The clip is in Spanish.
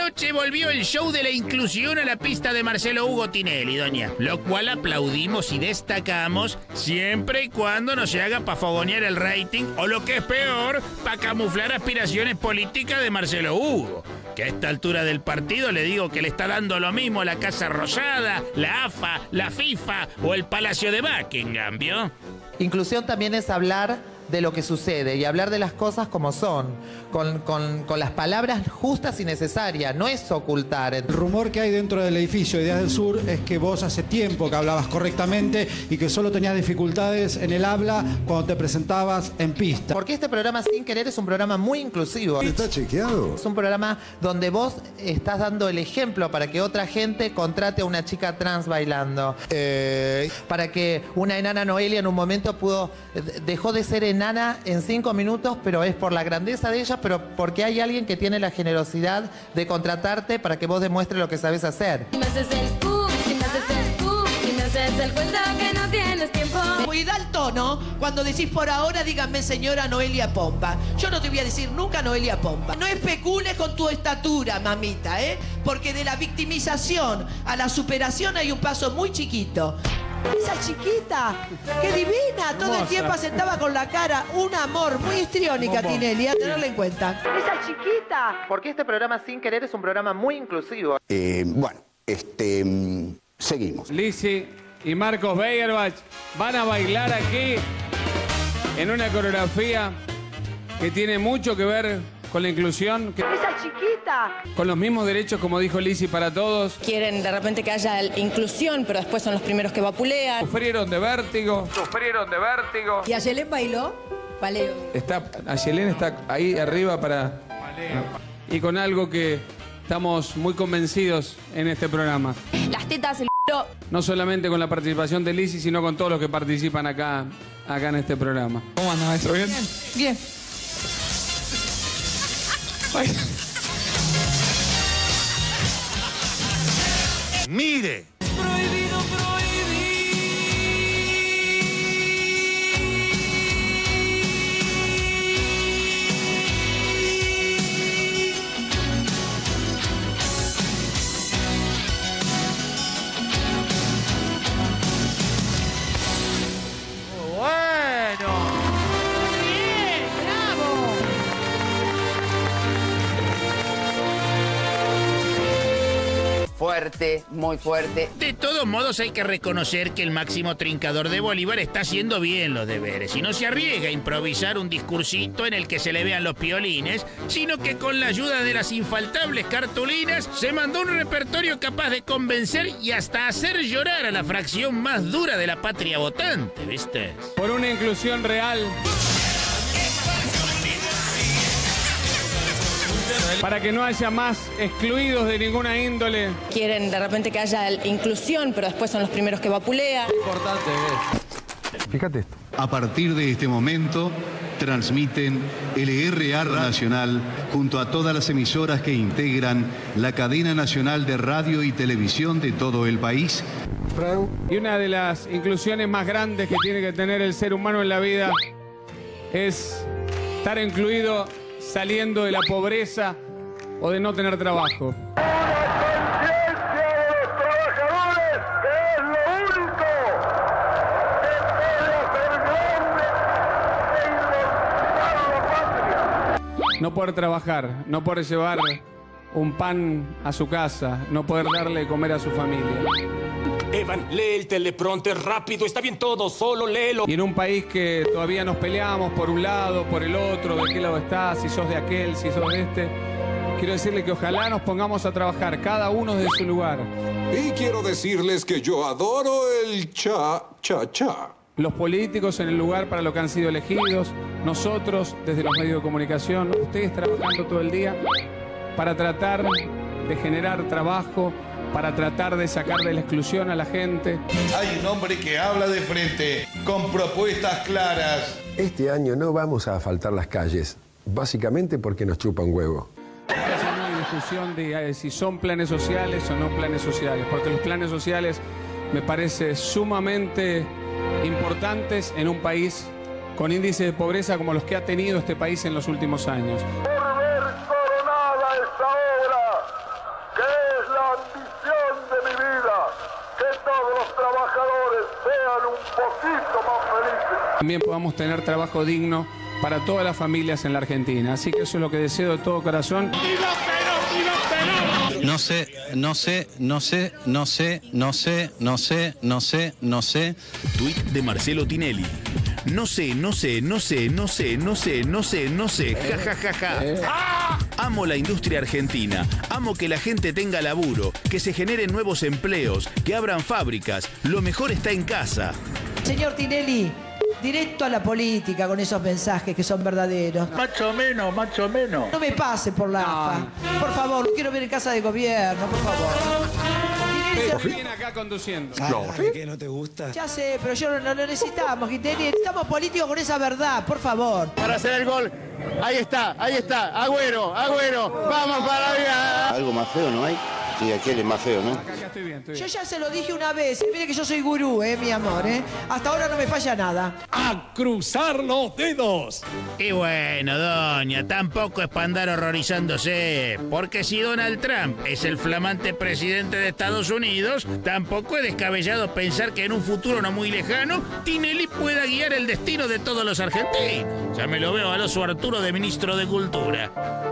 Anoche volvió el show de la inclusión a la pista de Marcelo Hugo Tinelli, doña. Lo cual aplaudimos y destacamos siempre y cuando no se haga para fogonear el rating o lo que es peor, para camuflar aspiraciones políticas de Marcelo Hugo. Que a esta altura del partido le digo que le está dando lo mismo la Casa Rosada, la AFA, la FIFA o el Palacio de Buckingham, ¿vio? Inclusión también es hablar de lo que sucede y hablar de las cosas como son, con, con- con las palabras justas y necesarias, no es ocultar. El rumor que hay dentro del edificio de Ideas del Sur es que vos hace tiempo que hablabas correctamente y que solo tenías dificultades en el habla cuando te presentabas en pista. Porque este programa Sin Querer es un programa muy inclusivo. ¿Está chequeado? Es un programa donde vos estás dando el ejemplo para que otra gente contrate a una chica trans bailando. Eh, Para que una enana Noelia en un momento pudo, dejó de ser enana en cinco minutos, pero es por la grandeza de ella, pero porque hay alguien que tiene la generosidad de contratarte para que vos demuestres lo que sabes hacer. Si me haces el uh, si me haces el uh, si me haces el cuento que no tienes tiempo. Cuida el tono cuando decís por ahora, díganme señora Noelia Pompa. Yo no te voy a decir nunca Noelia Pompa. No especules con tu estatura, mamita, ¿eh? Porque de la victimización a la superación hay un paso muy chiquito. Esa chiquita, qué divina, todo el tiempo sentaba con la cara, un amor, muy histriónica, Tinelli, a tenerla en cuenta. Esa chiquita. Porque este programa Sin Querer es un programa muy inclusivo. eh, bueno, este, mm, seguimos. Lizzy y Marcos Beyerbach van a bailar aquí en una coreografía que tiene mucho que ver con la inclusión, que- Esa chiquita. con los mismos derechos, como dijo Lizzy, para todos. Quieren de repente que haya inclusión, pero después son los primeros que vapulean. Sufrieron de vértigo, sufrieron de vértigo. ¿Y Ayelen bailó? Valeo. Está, Ayelén está ahí arriba para... Y con algo que estamos muy convencidos en este programa. Las tetas, el. No solamente con la participación de Lizzy, sino con todos los que participan acá, acá en este programa. ¿Cómo anda, maestro? ¿Bien? Bien. Mire. Fuerte, muy fuerte. De todos modos hay que reconocer que el máximo trincador de Bolívar está haciendo bien los deberes y no se arriesga a improvisar un discursito en el que se le vean los piolines, sino que con la ayuda de las infaltables cartulinas se mandó un repertorio capaz de convencer y hasta hacer llorar a la fracción más dura de la patria votante, ¿viste? Por una inclusión real. Para que no haya más excluidos de ninguna índole. Quieren de repente que haya inclusión, pero después son los primeros que vapulean. Fíjate esto. A partir de este momento, transmiten LRA Nacional junto a todas las emisoras que integran la cadena nacional de radio y televisión de todo el país. Y una de las inclusiones más grandes que tiene que tener el ser humano en la vida es estar incluido saliendo de la pobreza o de no tener trabajo. No poder trabajar, no poder llevar un pan a su casa, no poder darle comer a su familia. Evan, lee el teleprompter rápido. Está bien todo, solo léelo. Y en un país que todavía nos peleamos por un lado, por el otro, de qué lado estás, si sos de aquel, si sos de este, quiero decirle que ojalá nos pongamos a trabajar cada uno desde su lugar. Y quiero decirles que yo adoro el cha, cha, cha. Los políticos en el lugar para lo que han sido elegidos, nosotros desde los medios de comunicación, ustedes trabajando todo el día para tratar de generar trabajo, para tratar de sacar de la exclusión a la gente. Hay un hombre que habla de frente, con propuestas claras. Este año no vamos a asfaltar las calles, básicamente porque nos chupa un huevo. No hay discusión de eh, si son planes sociales o no planes sociales, porque los planes sociales me parece sumamente importantes en un país con índices de pobreza como los que ha tenido este país en los últimos años. sean un poquito más felices. También podamos tener trabajo digno para todas las familias en la Argentina. Así que eso es lo que deseo de todo corazón. No sé, no sé, no sé, no sé, no sé, no sé, no sé, no sé. Tweet de Marcelo Tinelli. No sé, no sé, no sé, no sé, no sé, no sé, no sé. Ja, ja, ja, ja. Amo la industria argentina. Amo que la gente tenga laburo, que se generen nuevos empleos, que abran fábricas. Lo mejor está en casa. Señor Tinelli, directo a la política con esos mensajes que son verdaderos. Macho menos, macho menos. No me pase por la AFA. Por favor, no quiero ver en casa de gobierno, por favor. Viene acá conduciendo. ¿Qué no te gusta? Ya sé, pero yo no, lo necesitamos, Tinelli. Necesitamos políticos con esa verdad, por favor. Para hacer el gol. Ahí está, ahí está. Agüero, agüero. Vamos para allá. Algo más feo no hay. Sí, aquel es más feo, ¿no? Acá estoy bien, estoy Yo bien. ya se lo dije una vez. Mire que yo soy gurú, eh, mi amor, eh. Hasta ahora no me falla nada. ¡A cruzar los dedos! Y bueno, doña, tampoco es para andar horrorizándose. Porque si Donald Trump es el flamante presidente de Estados Unidos, tampoco es descabellado pensar que en un futuro no muy lejano, Tinelli pueda guiar el destino de todos los argentinos. Ya me lo veo al oso Arturo de ministro de Cultura.